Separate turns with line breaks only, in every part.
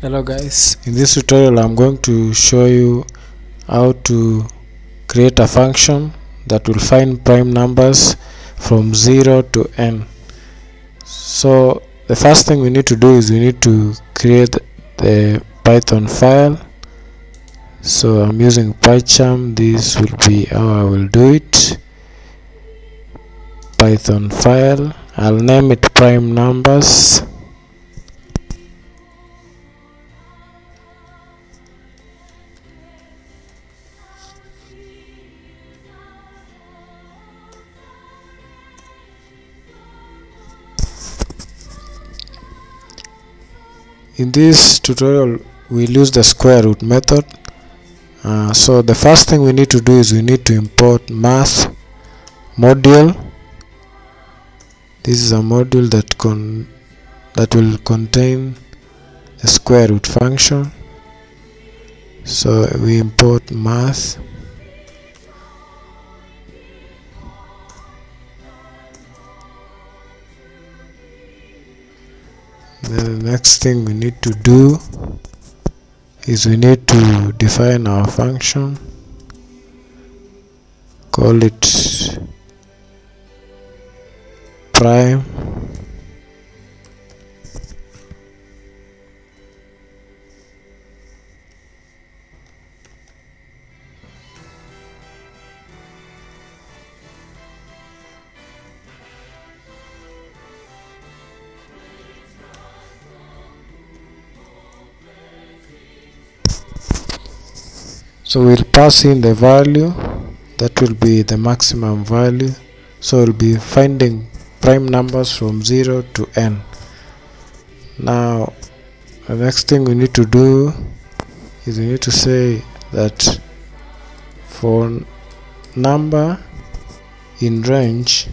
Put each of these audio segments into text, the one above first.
hello guys. In this tutorial i'm going to show you how to create a function that will find prime numbers from 0 to n. So the first thing we need to do is we need to create the python file. So i'm using PyCharm. This will be how i will do it. Python file. I'll name it prime numbers in this tutorial we'll use the square root method. Uh, so the first thing we need to do is we need to import math module. This is a module that con that will contain the square root function. So we import math then the next thing we need to do is we need to define our function. Call it prime so we'll pass in the value. That will be the maximum value. So we'll be finding prime numbers from 0 to n. Now the next thing we need to do is we need to say that for number in range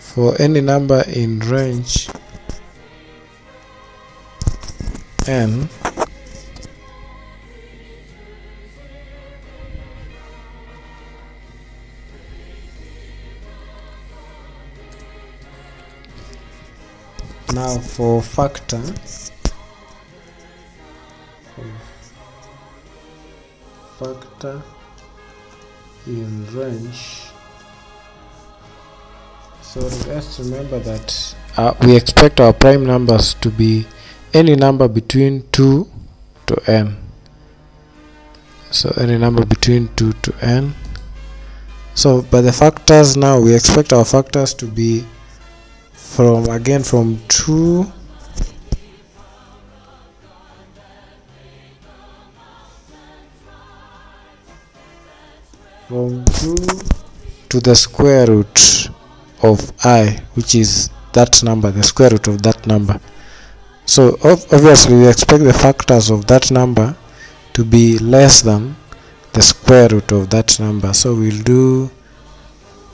for any number in range n now for factor. Factor in range. So let's remember that uh, we expect our prime numbers to be any number between 2 to n. So any number between 2 to n. So by the factors now we expect our factors to be from again from 2 from 2 to the square root of i which is that number the square root of that number. So obviously we expect the factors of that number to be less than the square root of that number. So we'll do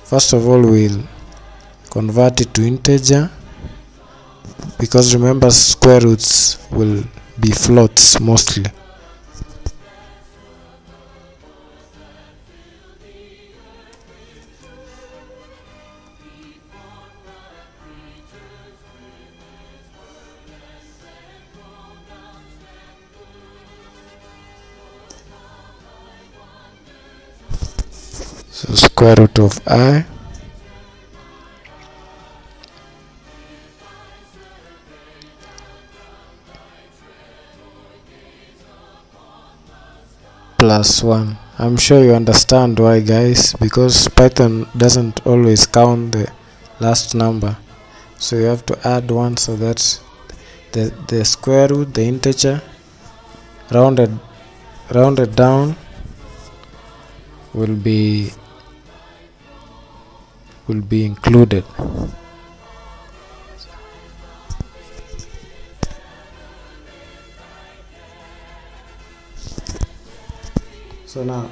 first of all we'll convert it to integer because remember square roots will be floats mostly. So square root of i plus 1 i'm sure you understand why guys because python doesn't always count the last number. So you have to add 1 so that the the square root the integer rounded rounded down will be will be included so now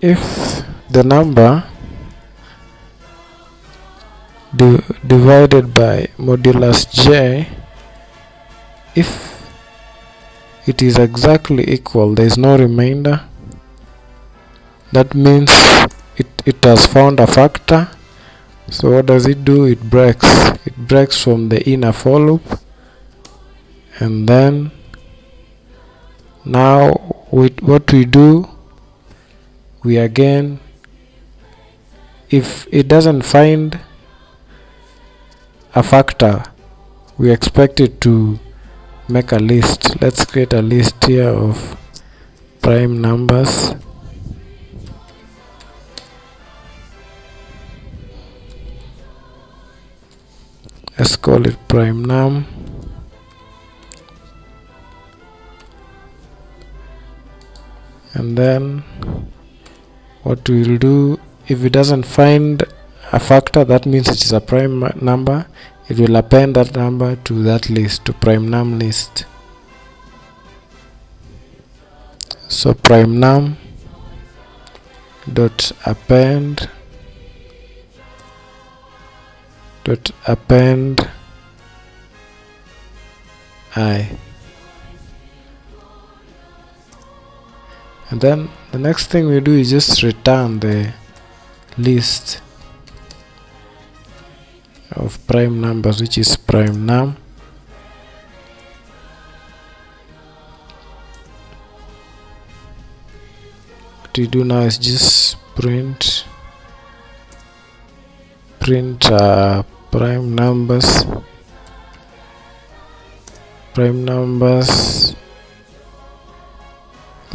if the number di divided by modulus j if it is exactly equal there is no remainder. That means it, it has found a factor. So what does it do? It breaks. It breaks from the inner for loop and then now with what we do we again if it doesn't find a factor we expect it to make a list. Let's create a list here of prime numbers. Let's call it prime num and then what we'll do if it doesn't find a factor that means it is a prime number. It will append that number to that list to prime num list. So prime num dot append dot append i and then the next thing we do is just return the list of prime numbers which is prime num. What we do now is just print print uh, prime numbers prime numbers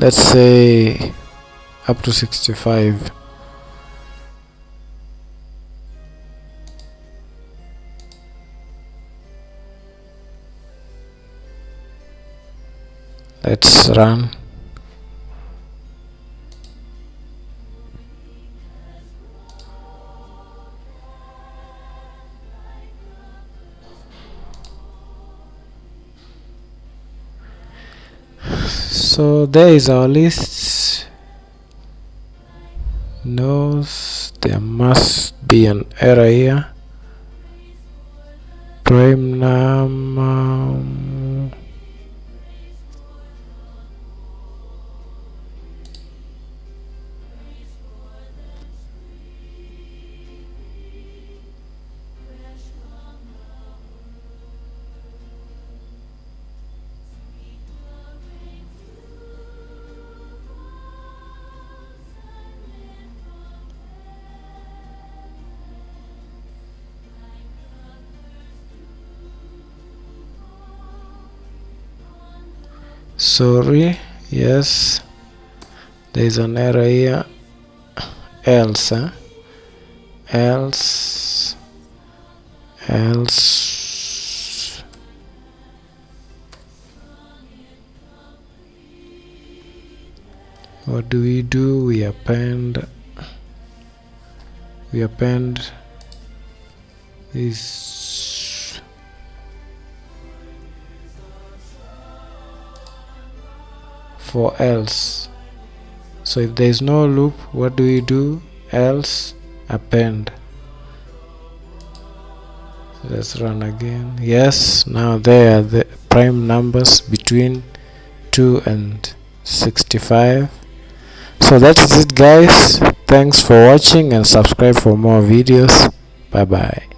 let's say up to 65 let's run so there is our list no there must be an error here. Prime num sorry yes. There is an error here. Else eh? else else. What do we do? We append. We append this for else. So if there is no loop what do we do? Else append. Let's run again. Yes now there are the prime numbers between 2 and 65 so that's it guys. Thanks for watching and subscribe for more videos. Bye bye